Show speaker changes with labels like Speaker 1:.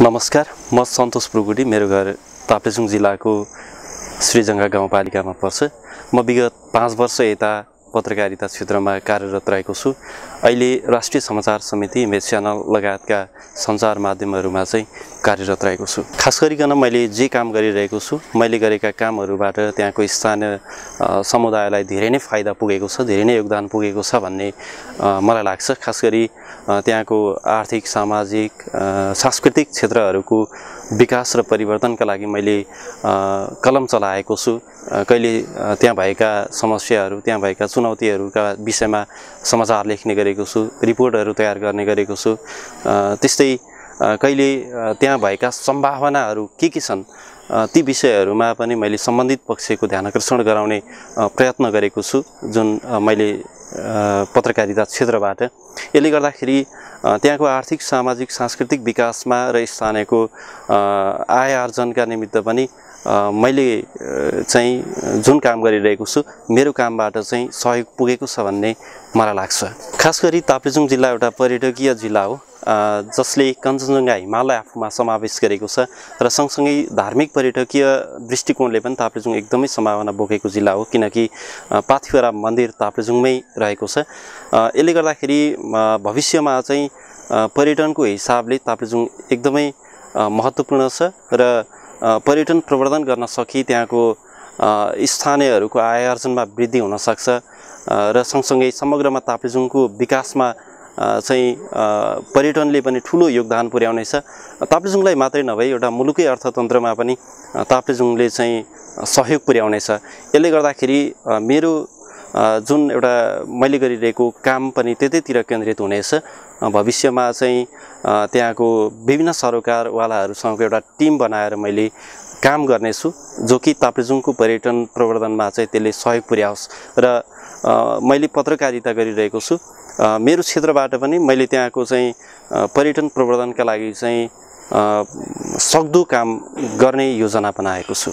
Speaker 1: नमस्कार म सन्तोष पुरगुडी मेरो घर ताप्लेजुङ जिल्लाको श्रीजङ्गा गाउँपालिकामा पर्छ। म विगत पाँच वर्ष यता पत्रकारिता क्षेत्रमा कार्यरत रहेको छु। अहिले राष्ट्रिय समाचार समिति इमेज च्यानल लगायतका सञ्चार माध्यमहरूमा चाहिँ कार्यरत रहेको छु। खास गरिकन मैले जे काम गरिरहेको छु मैले गरेका कामहरूबाट त्यहाँको स्थानीय समुदायलाई धेरै नै फाइदा पुगेको छ धेरै नै योगदान पुगेको छ भन्ने मलाई लाग्छ। खास गरी त्यहाँको आर्थिक सामाजिक सांस्कृतिक क्षेत्रहरूको विकास र परिवर्तनका लागि मैले कलम चलाएको छु। कहिले त्यहाँ भएका समस्याहरू त्यहाँ भएका चुनौतीहरूका विषयमा समाचार लेख्ने गरेको छु रिपोर्टहरू तयार गर्ने गरेको छु। त्यस्तै कहिले त्यहाँ भएका सम्भावनाहरू के के छन् ती विषयहरूमा पनि मैले सम्बन्धित पक्षको ध्यान आकर्षण गराउने प्रयत्न गरेको छु जुन मैले पत्रकारिता क्षेत्रबाट। यसले गर्दाखेरि त्यहाँको आर्थिक सामाजिक सांस्कृतिक विकासमा र स्थानीयको आय आर्जनका निमित्त पनि मैले चाहिँ जुन काम गरिरहेको छु मेरो कामबाट चाहिँ सहयोग पुगेको छ भन्ने मलाई लाग्छ। खास गरी ताप्लेजुङ जिल्ला एउटा पर्यटकीय जिल्ला हो जसले कञ्चनजङ्घा हिमालय आफूमा समावेश गरेको छ र सँगसँगै धार्मिक पर्यटकीय दृष्टिकोणले पनि ताप्लेजुङ एकदमै सम्भावना बोकेको जिल्ला हो किनकि पाथिवरा मन्दिर ताप्लेजुङमै रहेको छ। यसले गर्दाखेरि भविष्यमा चाहिँ पर्यटनको हिसाबले ताप्लेजुङ एकदमै महत्त्वपूर्ण छ र पर्यटन प्रवर्धन गर्न सकि त्यहाँको स्थानीयहरूको आय आर्जनमा वृद्धि हुनसक्छ र सँगसँगै समग्रमा ताप्लेजुङको विकासमा चाहिँ पर्यटनले पनि ठुलो योगदान पुर्याउनेछ। ताप्लेजुङलाई मात्रै नभई एउटा मुलुकै अर्थतन्त्रमा पनि ताप्लेजुङले चाहिँ सहयोग पुर्याउनेछ। यसले गर्दाखेरि मेरो जुन एउटा मैले गरिरहेको काम पनि त्यतैतिर केन्द्रित हुनेछ। भविष्यमा चाहिँ त्यहाँको विभिन्न सरोकारवालाहरूसँग एउटा टिम बनाएर मैले काम गर्नेछु जो कि ताप्लेजुङको पर्यटन प्रवर्धनमा चाहिँ त्यसले सहयोग पुर्याओस्। र मैले पत्रकारिता गरिरहेको छु। मेरो क्षेत्रबाट पनि मैले त्यहाँको चाहिँ पर्यटन प्रवर्धनका लागि चाहिँ सक्दो काम गर्ने योजना बनाएको छु।